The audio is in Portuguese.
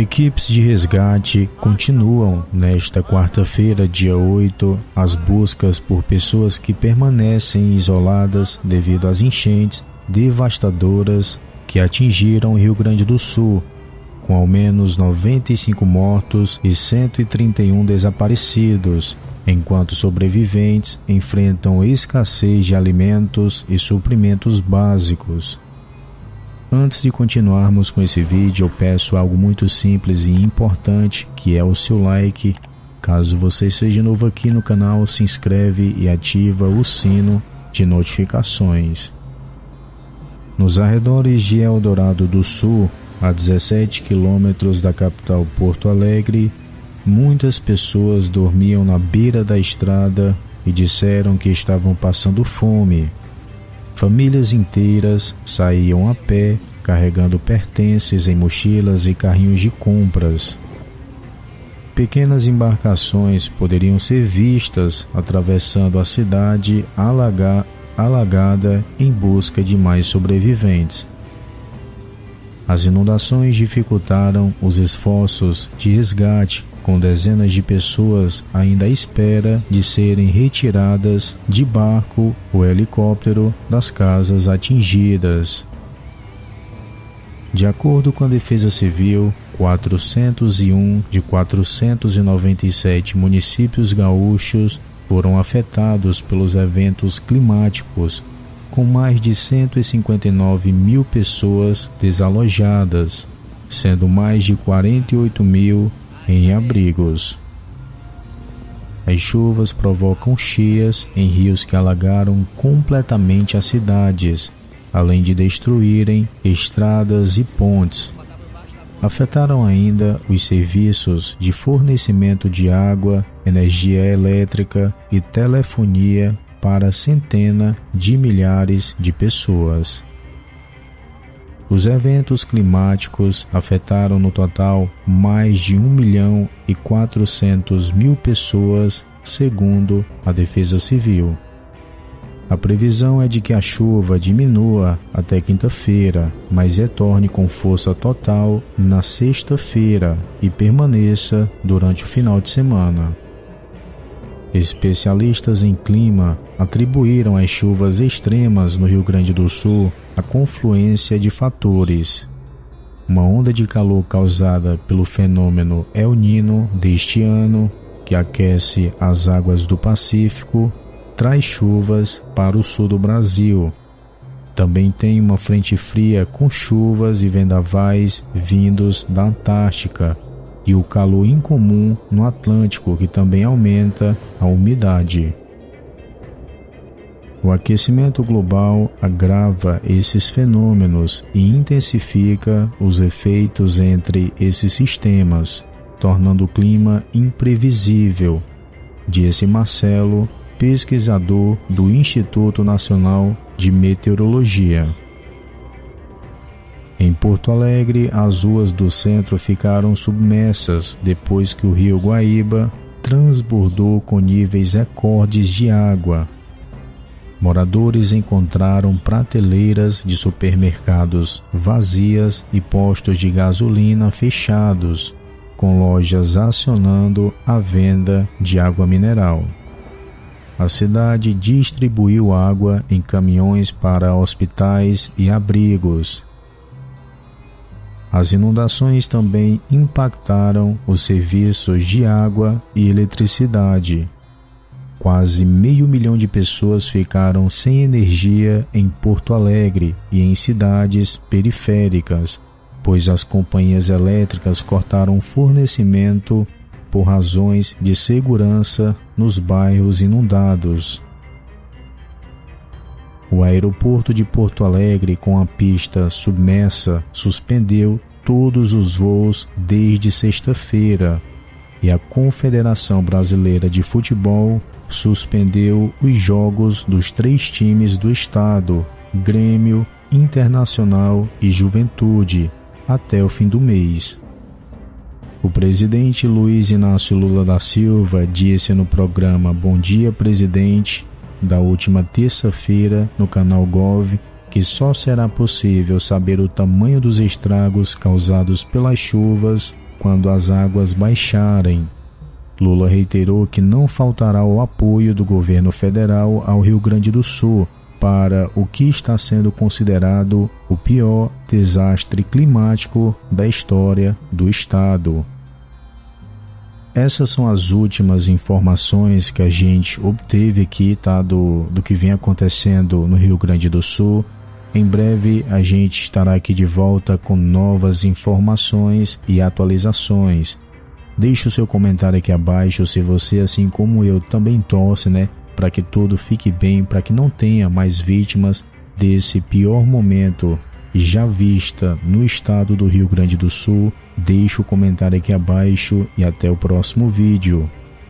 Equipes de resgate continuam nesta quarta-feira, dia 8, as buscas por pessoas que permanecem isoladas devido às enchentes devastadoras que atingiram o Rio Grande do Sul, com ao menos 95 mortos e 131 desaparecidos, enquanto sobreviventes enfrentam escassez de alimentos e suprimentos básicos. Antes de continuarmos com esse vídeo, eu peço algo muito simples e importante, que é o seu like. Caso você seja novo aqui no canal, se inscreve e ativa o sino de notificações. Nos arredores de Eldorado do Sul, a 17 quilômetros da capital Porto Alegre, muitas pessoas dormiam na beira da estrada e disseram que estavam passando fome. Famílias inteiras saíam a pé, carregando pertences em mochilas e carrinhos de compras. Pequenas embarcações poderiam ser vistas atravessando a cidade alaga, alagada em busca de mais sobreviventes. As inundações dificultaram os esforços de resgate com dezenas de pessoas ainda à espera de serem retiradas de barco ou helicóptero das casas atingidas. De acordo com a Defesa Civil, 401 de 497 municípios gaúchos foram afetados pelos eventos climáticos, com mais de 159 mil pessoas desalojadas, sendo mais de 48 mil em abrigos. As chuvas provocam cheias em rios que alagaram completamente as cidades, além de destruírem estradas e pontes. Afetaram ainda os serviços de fornecimento de água, energia elétrica e telefonia para centenas de milhares de pessoas. Os eventos climáticos afetaram no total mais de 1 milhão e 400 mil pessoas, segundo a Defesa Civil. A previsão é de que a chuva diminua até quinta-feira, mas retorne com força total na sexta-feira e permaneça durante o final de semana. Especialistas em clima atribuíram as chuvas extremas no Rio Grande do Sul a confluência de fatores. Uma onda de calor causada pelo fenômeno El Nino deste ano, que aquece as águas do Pacífico, traz chuvas para o sul do Brasil. Também tem uma frente fria com chuvas e vendavais vindos da Antártica e o calor incomum no Atlântico, que também aumenta a umidade. O aquecimento global agrava esses fenômenos e intensifica os efeitos entre esses sistemas, tornando o clima imprevisível, disse Marcelo, pesquisador do Instituto Nacional de Meteorologia. Em Porto Alegre, as ruas do centro ficaram submersas depois que o rio Guaíba transbordou com níveis recordes de água. Moradores encontraram prateleiras de supermercados vazias e postos de gasolina fechados, com lojas acionando a venda de água mineral. A cidade distribuiu água em caminhões para hospitais e abrigos as inundações também impactaram os serviços de água e eletricidade. Quase meio milhão de pessoas ficaram sem energia em Porto Alegre e em cidades periféricas, pois as companhias elétricas cortaram fornecimento por razões de segurança nos bairros inundados. O aeroporto de Porto Alegre, com a pista submersa, suspendeu todos os voos desde sexta-feira e a Confederação Brasileira de Futebol suspendeu os jogos dos três times do estado, Grêmio, Internacional e Juventude, até o fim do mês. O presidente Luiz Inácio Lula da Silva disse no programa Bom Dia Presidente da última terça-feira no canal Gov que só será possível saber o tamanho dos estragos causados pelas chuvas quando as águas baixarem. Lula reiterou que não faltará o apoio do governo federal ao Rio Grande do Sul para o que está sendo considerado o pior desastre climático da história do estado. Essas são as últimas informações que a gente obteve aqui, tá? Do, do que vem acontecendo no Rio Grande do Sul. Em breve a gente estará aqui de volta com novas informações e atualizações. Deixe o seu comentário aqui abaixo se você, assim como eu, também torce, né? Para que tudo fique bem, para que não tenha mais vítimas desse pior momento já vista no estado do Rio Grande do Sul Deixe o comentário aqui abaixo e até o próximo vídeo.